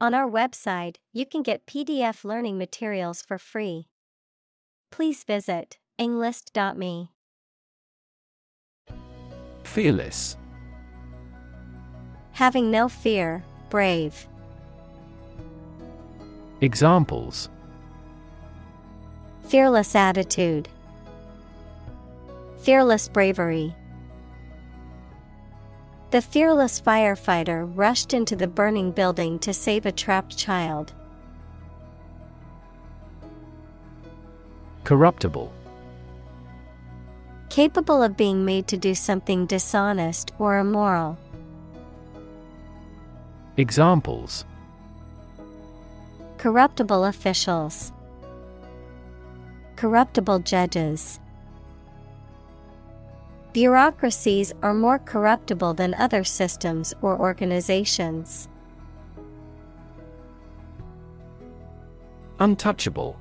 On our website, you can get PDF learning materials for free. Please visit englist.me. Fearless. Having no fear, brave. Examples Fearless attitude, Fearless bravery. The fearless firefighter rushed into the burning building to save a trapped child. Corruptible. Capable of being made to do something dishonest or immoral. Examples Corruptible officials, Corruptible judges. Bureaucracies are more corruptible than other systems or organizations. Untouchable.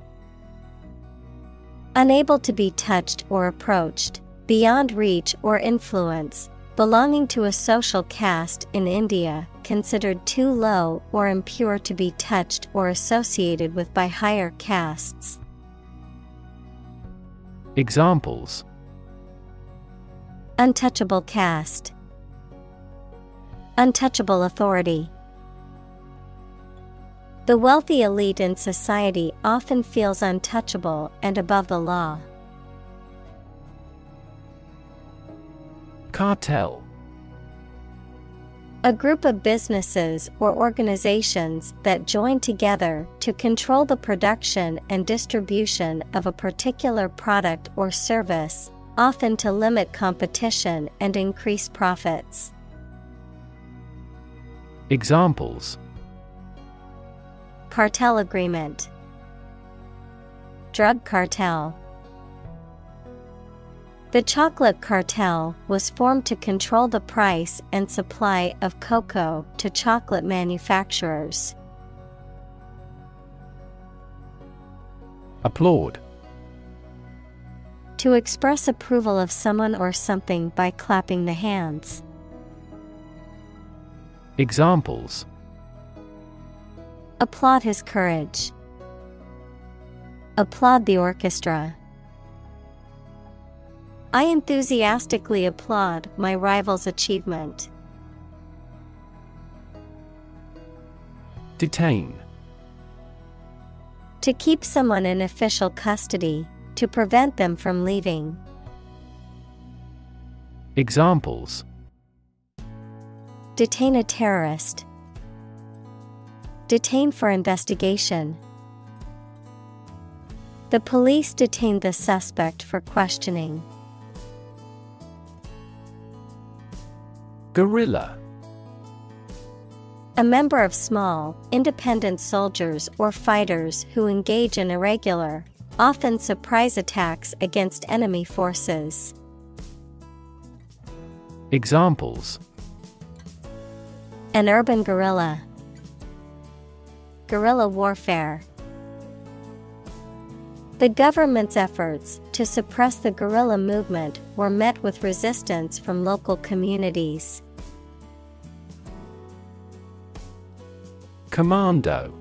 Unable to be touched or approached, beyond reach or influence, belonging to a social caste in India, considered too low or impure to be touched or associated with by higher castes. Examples Untouchable caste, Untouchable authority. The wealthy elite in society often feels untouchable and above the law. Cartel. A group of businesses or organizations that join together to control the production and distribution of a particular product or service, often to limit competition and increase profits. Examples Cartel agreement, Drug cartel. The chocolate cartel was formed to control the price and supply of cocoa to chocolate manufacturers. Applaud. To express approval of someone or something by clapping the hands. Examples Applaud his courage. Applaud the orchestra. I enthusiastically applaud my rival's achievement. Detain. To keep someone in official custody, to prevent them from leaving. Examples Detain a terrorist. Detain for investigation. The police detained the suspect for questioning. Guerrilla. A member of small, independent soldiers or fighters who engage in irregular, often surprise attacks against enemy forces. Examples An urban guerrilla, guerrilla warfare. The government's efforts to suppress the guerrilla movement were met with resistance from local communities. Commando.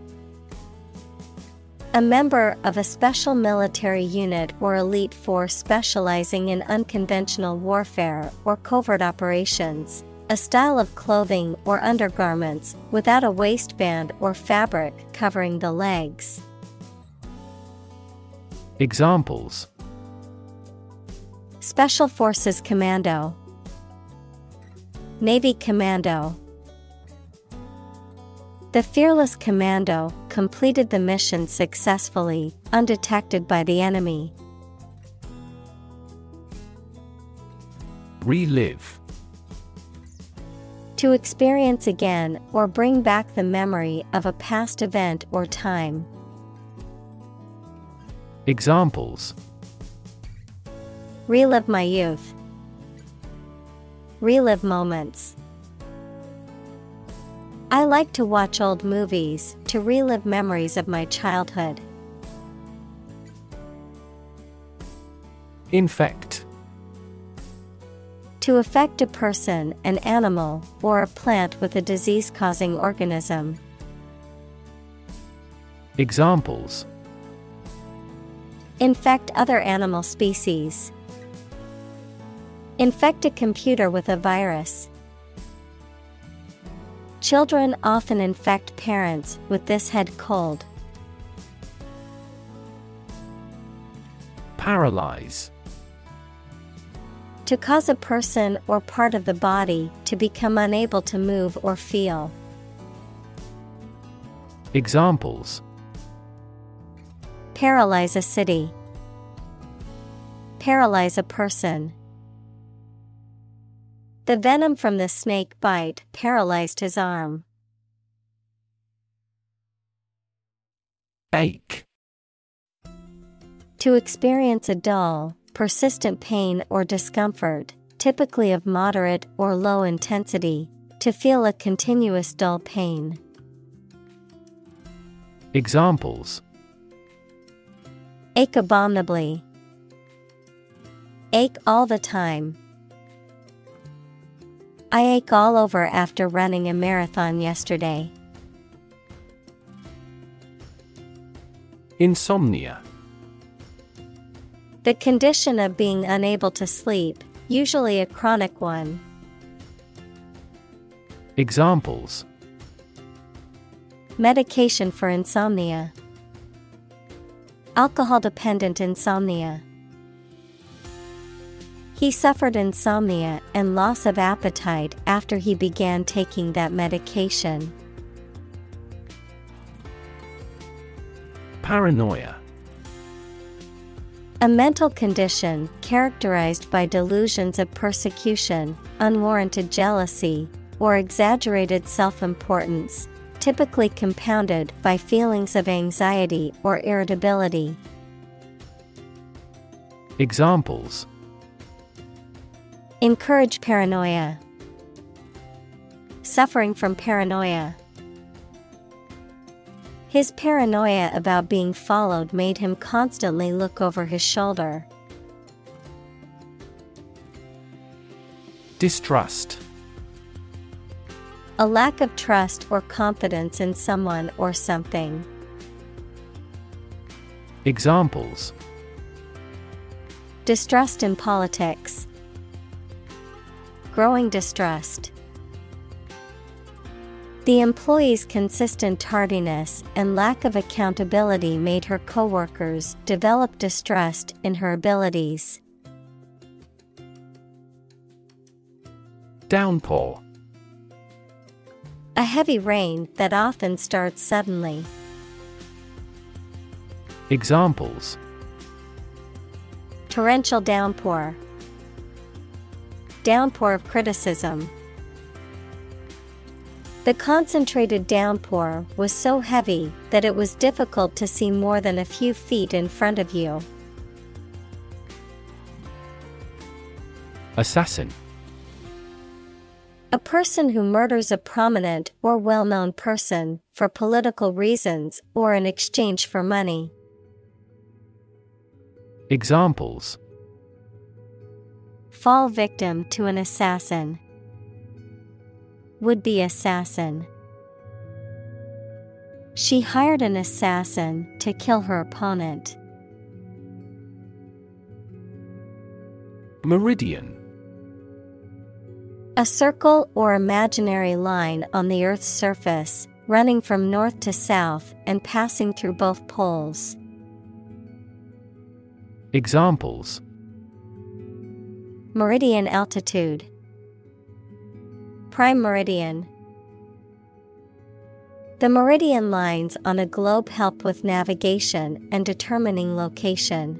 A member of a special military unit or elite force specializing in unconventional warfare or covert operations. A style of clothing or undergarments without a waistband or fabric covering the legs. Examples Special Forces Commando, Navy Commando. The fearless commando completed the mission successfully, undetected by the enemy. Relive. To experience again or bring back the memory of a past event or time. Examples Relive my youth. Relive moments. I like to watch old movies to relive memories of my childhood. Infect. To affect a person, an animal, or a plant with a disease causing organism. Examples Infect other animal species. Infect a computer with a virus. Children often infect parents with this head cold. Paralyze To cause a person or part of the body to become unable to move or feel. Examples Paralyze a city. Paralyze a person. The venom from the snake bite paralyzed his arm. Ache To experience a dull, persistent pain or discomfort, typically of moderate or low intensity, to feel a continuous dull pain. Examples Ache abominably. Ache all the time. I ache all over after running a marathon yesterday. Insomnia The condition of being unable to sleep, usually a chronic one. Examples Medication for insomnia. Alcohol dependent insomnia. He suffered insomnia and loss of appetite after he began taking that medication. Paranoia A mental condition characterized by delusions of persecution, unwarranted jealousy, or exaggerated self importance, typically compounded by feelings of anxiety or irritability. Examples Encourage paranoia. Suffering from paranoia. His paranoia about being followed made him constantly look over his shoulder. Distrust A lack of trust or confidence in someone or something. Examples Distrust in politics. Growing distrust. The employee's consistent tardiness and lack of accountability made her coworkers develop distrust in her abilities. Downpour A heavy rain that often starts suddenly. Examples Torrential downpour. Downpour of criticism. The concentrated downpour was so heavy that it was difficult to see more than a few feet in front of you. Assassin A person who murders a prominent or well known person for political reasons or in exchange for money. Examples Fall victim to an assassin. Would be assassin. She hired an assassin to kill her opponent. Meridian A circle or imaginary line on the Earth's surface, running from north to south and passing through both poles. Examples Meridian altitude. Prime meridian. The meridian lines on a globe help with navigation and determining location.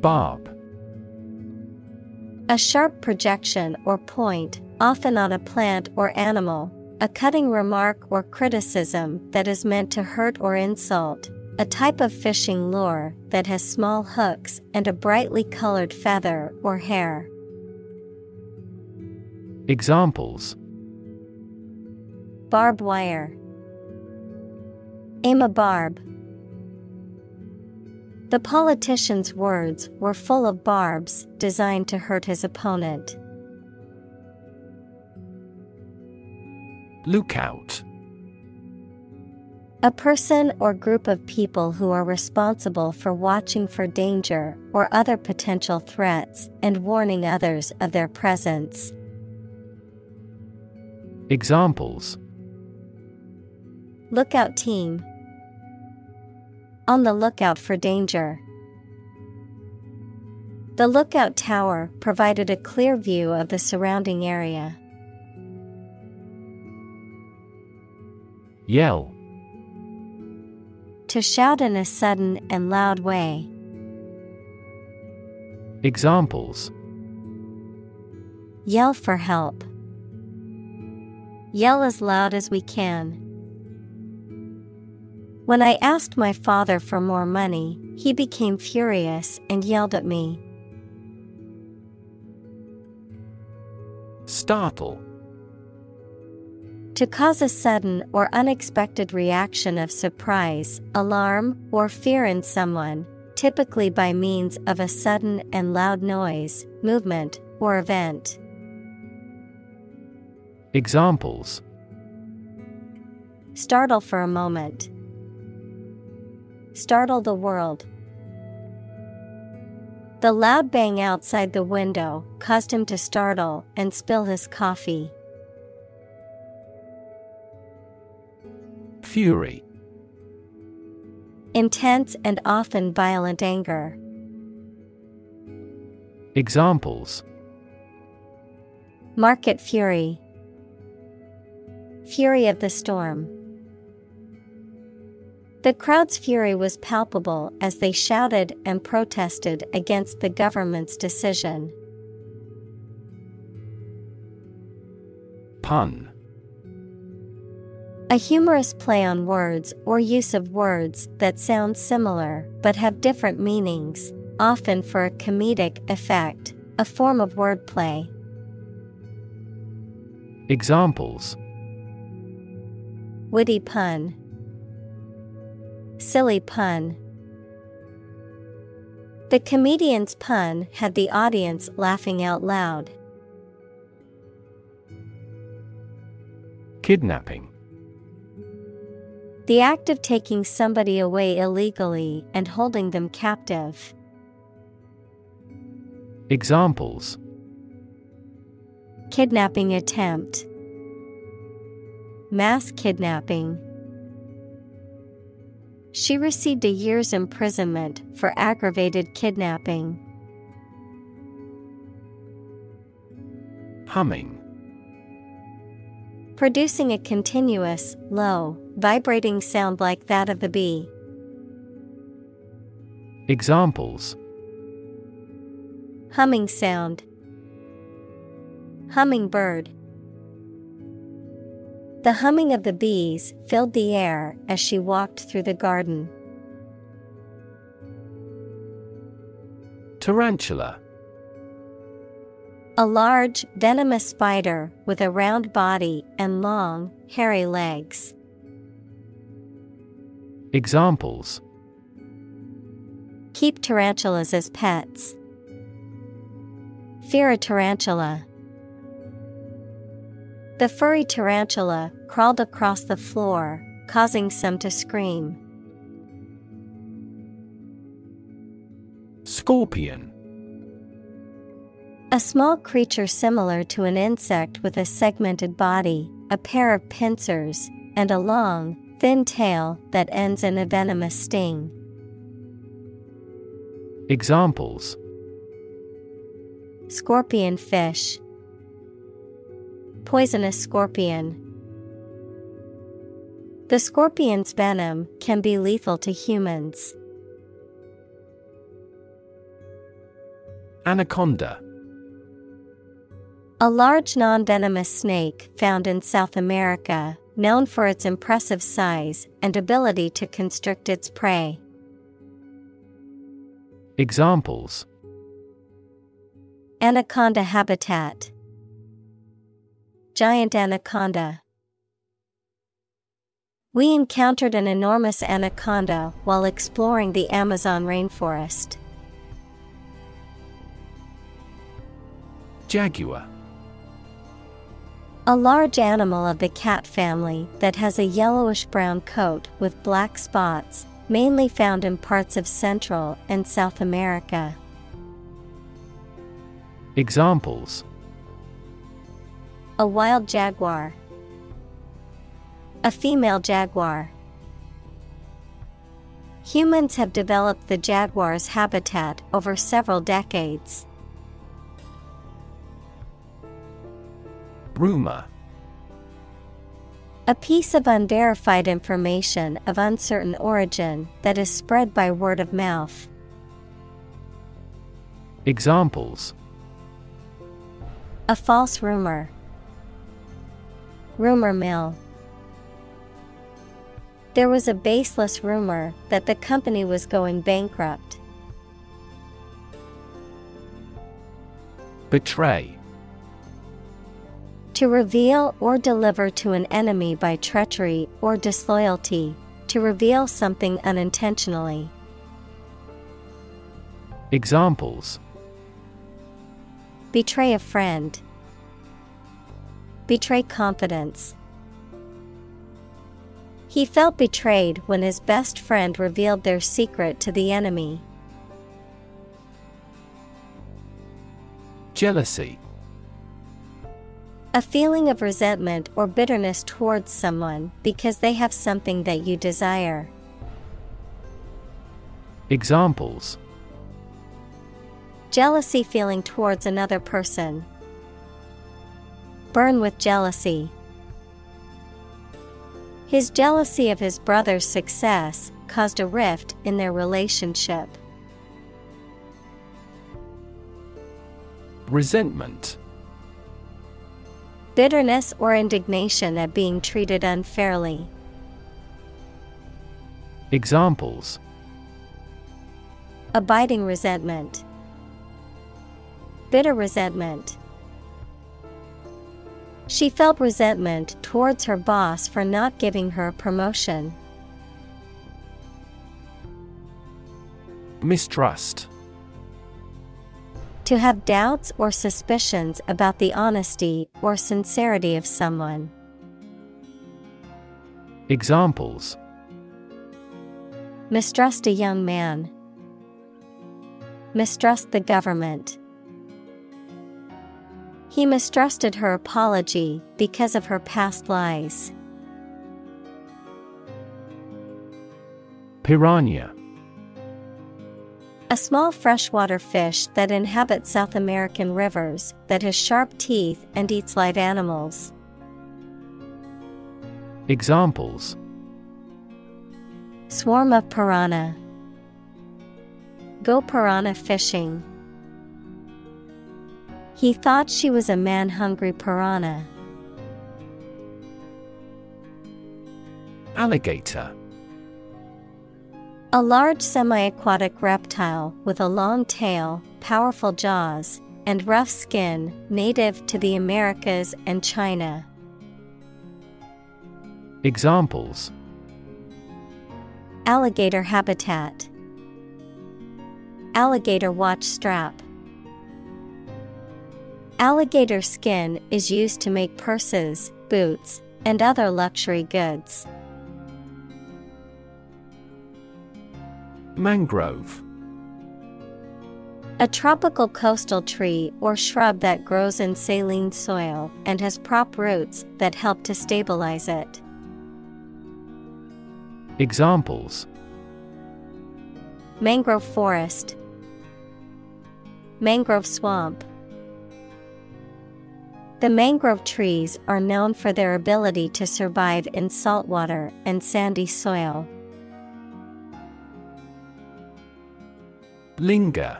Barb. A sharp projection or point, often on a plant or animal, a cutting remark or criticism that is meant to hurt or insult, a type of fishing lure that has small hooks and a brightly colored feather or hair. Examples Barb wire. Aim a barb. The politician's words were full of barbs designed to hurt his opponent. Lookout A person or group of people who are responsible for watching for danger or other potential threats and warning others of their presence. Examples Lookout team. On the lookout for danger. The lookout tower provided a clear view of the surrounding area. Yell. To shout in a sudden and loud way. Examples Yell for help. Yell as loud as we can. When I asked my father for more money, he became furious and yelled at me. Startle. To cause a sudden or unexpected reaction of surprise, alarm, or fear in someone, typically by means of a sudden and loud noise, movement, or event. Examples Startle for a moment. Startle the world. The loud bang outside the window caused him to startle and spill his coffee. Fury. Intense and often violent anger. Examples Market fury. Fury of the storm. The crowd's fury was palpable as they shouted and protested against the government's decision. Pun. A humorous play on words or use of words that sound similar but have different meanings, often for a comedic effect, a form of wordplay. Examples Witty pun. Silly pun. The comedian's pun had the audience laughing out loud. Kidnapping. The act of taking somebody away illegally and holding them captive. Examples Kidnapping attempt. Mass kidnapping. She received a year's imprisonment for aggravated kidnapping. Humming. Producing a continuous, low, vibrating sound like that of the bee. Examples Humming sound. Hummingbird. The humming of the bees filled the air as she walked through the garden. Tarantula. A large, venomous spider with a round body and long, hairy legs. Examples Keep tarantulas as pets. Fear a tarantula. The furry tarantula crawled across the floor, causing some to scream. Scorpion. A small creature similar to an insect with a segmented body, a pair of pincers, and a long, thin tail that ends in a venomous sting. Examples Scorpion fish. Poisonous scorpion. The scorpion's venom can be lethal to humans. Anaconda. A large non venomous snake found in South America, known for its impressive size and ability to constrict its prey. Examples Anaconda habitat. Giant anaconda. We encountered an enormous anaconda while exploring the Amazon rainforest. Jaguar. A large animal of the cat family that has a yellowish brown coat with black spots, mainly found in parts of Central and South America. Examples A wild jaguar, a female jaguar. Humans have developed the jaguar's habitat over several decades. Rumor A piece of unverified information of uncertain origin that is spread by word of mouth. Examples A false rumor. Rumor mill. There was a baseless rumor that the company was going bankrupt. Betray To reveal or deliver to an enemy by treachery or disloyalty, to reveal something unintentionally. Examples Betray a friend. Betray confidence. He felt betrayed when his best friend revealed their secret to the enemy. Jealousy A feeling of resentment or bitterness towards someone because they have something that you desire. Examples Jealousy feeling towards another person. Burn with jealousy. His jealousy of his brother's success caused a rift in their relationship. Resentment Bitterness or indignation at being treated unfairly. Examples Abiding resentment. Bitter resentment. She felt resentment towards her boss for not giving her a promotion. Mistrust To have doubts or suspicions about the honesty or sincerity of someone. Examples Mistrust a young man. Mistrust the government. He mistrusted her apology because of her past lies. Piranha A small freshwater fish that inhabits South American rivers that has sharp teeth and eats live animals. Examples Swarm of piranha. Go piranha fishing. He thought she was a man hungry piranha. Alligator A large semi aquatic reptile with a long tail, powerful jaws, and rough skin native to the Americas and China. Examples Alligator habitat. Alligator watch strap. Alligator skin is used to make purses, boots, and other luxury goods. Mangrove A tropical coastal tree or shrub that grows in saline soil and has prop roots that help to stabilize it. Examples Mangrove forest, Mangrove swamp. The mangrove trees are known for their ability to survive in saltwater and sandy soil. Linger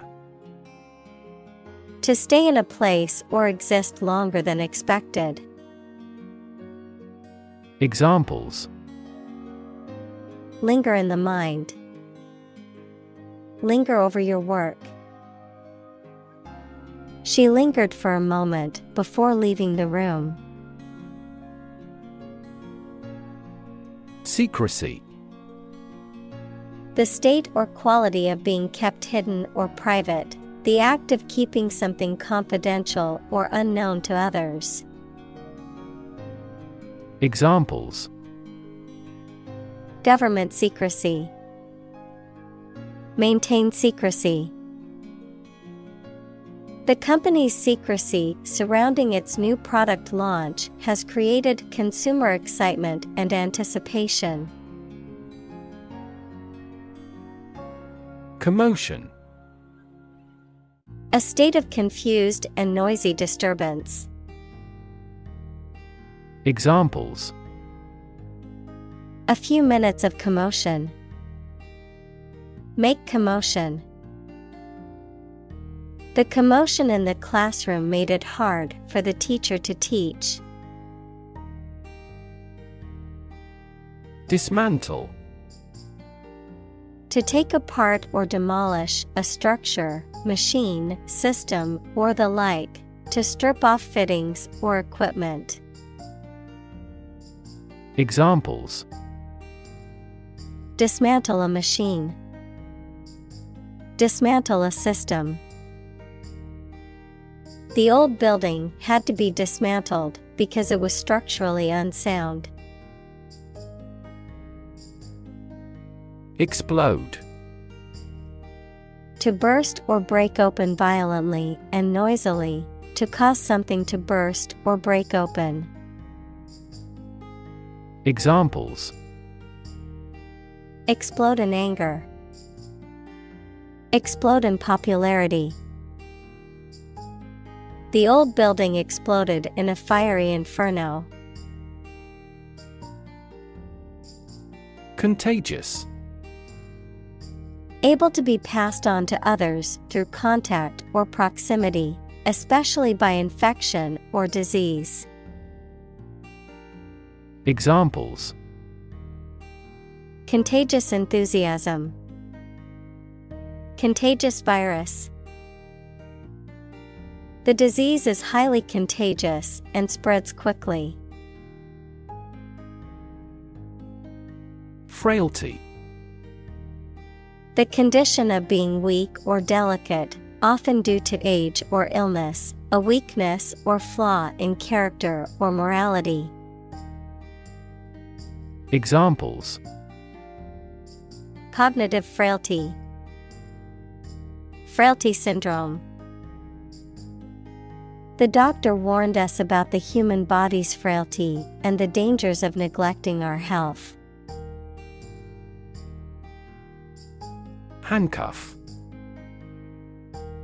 To stay in a place or exist longer than expected. Examples Linger in the mind. Linger over your work. She lingered for a moment before leaving the room. Secrecy The state or quality of being kept hidden or private, the act of keeping something confidential or unknown to others. Examples Government secrecy. Maintain secrecy. The company's secrecy surrounding its new product launch has created consumer excitement and anticipation. Commotion A state of confused and noisy disturbance. Examples A few minutes of commotion. Make commotion. The commotion in the classroom made it hard for the teacher to teach. Dismantle To take apart or demolish a structure, machine, system, or the like, to strip off fittings or equipment. Examples Dismantle a machine. Dismantle a system. The old building had to be dismantled because it was structurally unsound. Explode To burst or break open violently and noisily, to cause something to burst or break open. Examples Explode in anger. Explode in popularity. The old building exploded in a fiery inferno. Contagious Able to be passed on to others through contact or proximity, especially by infection or disease. Examples Contagious enthusiasm. Contagious virus. The disease is highly contagious and spreads quickly. Frailty The condition of being weak or delicate, often due to age or illness, a weakness or flaw in character or morality. Examples Cognitive frailty, Frailty syndrome. The doctor warned us about the human body's frailty and the dangers of neglecting our health. Handcuff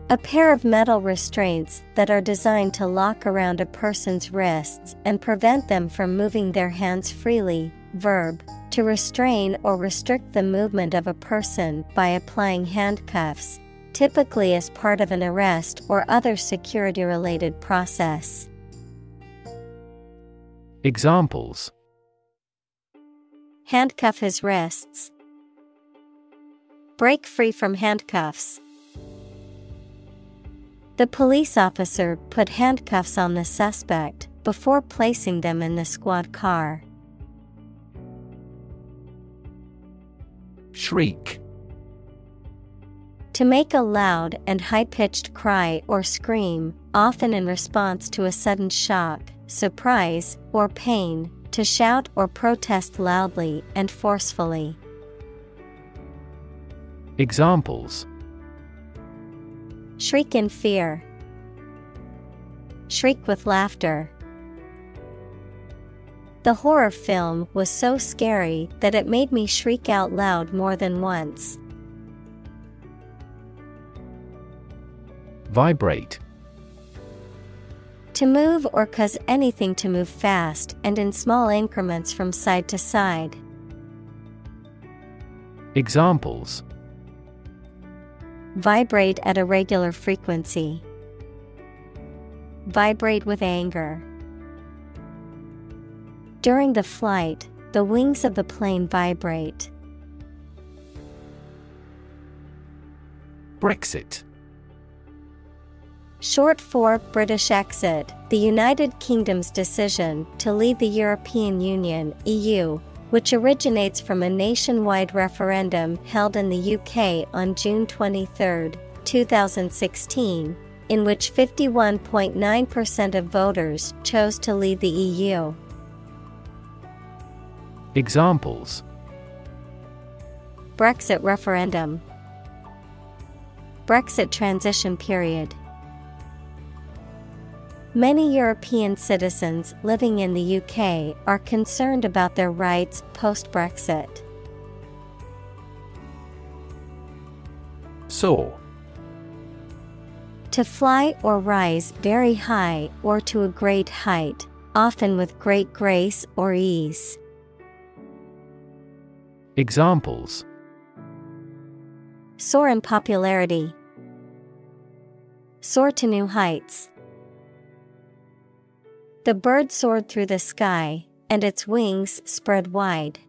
A pair of metal restraints that are designed to lock around a person's wrists and prevent them from moving their hands freely. Verb to restrain or restrict the movement of a person by applying handcuffs, typically as part of an arrest or other security related process. Examples Handcuff his wrists. Break free from handcuffs. The police officer put handcuffs on the suspect before placing them in the squad car. Shriek To make a loud and high pitched cry or scream, often in response to a sudden shock, surprise, or pain, to shout or protest loudly and forcefully. Examples Shriek in fear. Shriek with laughter. The horror film was so scary that it made me shriek out loud more than once. Vibrate To move or cause anything to move fast and in small increments from side to side. Examples Vibrate at a regular frequency. Vibrate with anger. During the flight, the wings of the plane vibrate. Brexit Short for British exit, the United Kingdom's decision to leave the European Union EU, which originates from a nationwide referendum held in the UK on June 23, 2016, in which 51.9% of voters chose to leave the EU. Examples Brexit referendum, Brexit transition period. Many European citizens living in the UK are concerned about their rights post Brexit. Soar To fly or rise very high or to a great height, often with great grace or ease. Examples Soar in popularity, Soar to new heights. The bird soared through the sky, and its wings spread wide.